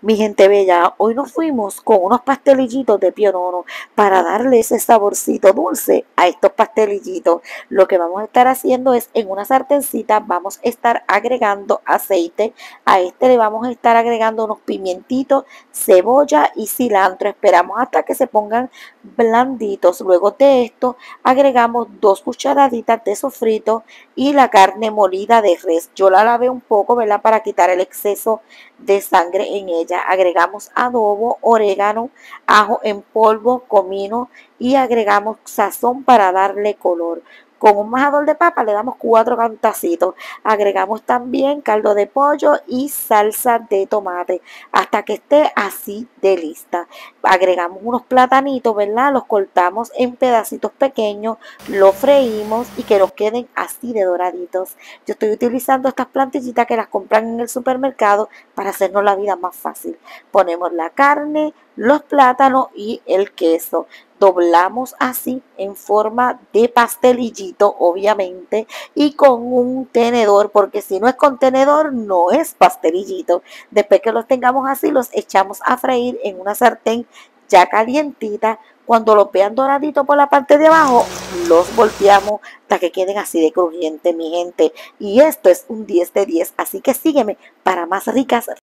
Mi gente bella, hoy nos fuimos con unos pastelillitos de pionono para darle ese saborcito dulce a estos pastelillitos. Lo que vamos a estar haciendo es en una sartencita vamos a estar agregando aceite. A este le vamos a estar agregando unos pimientitos, cebolla y cilantro. Esperamos hasta que se pongan blanditos. Luego de esto agregamos dos cucharaditas de sofrito y la carne molida de res. Yo la lavé un poco, ¿verdad? Para quitar el exceso de sangre en ella. Agregamos adobo, orégano, ajo en polvo, comino y agregamos sazón para darle color. Con un majador de papa le damos cuatro cantacitos. Agregamos también caldo de pollo y salsa de tomate hasta que esté así de lista. Agregamos unos platanitos, ¿verdad? Los cortamos en pedacitos pequeños, los freímos y que nos queden así de doraditos. Yo estoy utilizando estas plantillitas que las compran en el supermercado para hacernos la vida más fácil. Ponemos la carne, los plátanos y el queso doblamos así en forma de pastelillito, obviamente, y con un tenedor, porque si no es con tenedor, no es pastelillito. Después que los tengamos así, los echamos a freír en una sartén ya calientita. Cuando los vean doraditos por la parte de abajo, los volteamos hasta que queden así de crujiente, mi gente. Y esto es un 10 de 10, así que sígueme para más ricas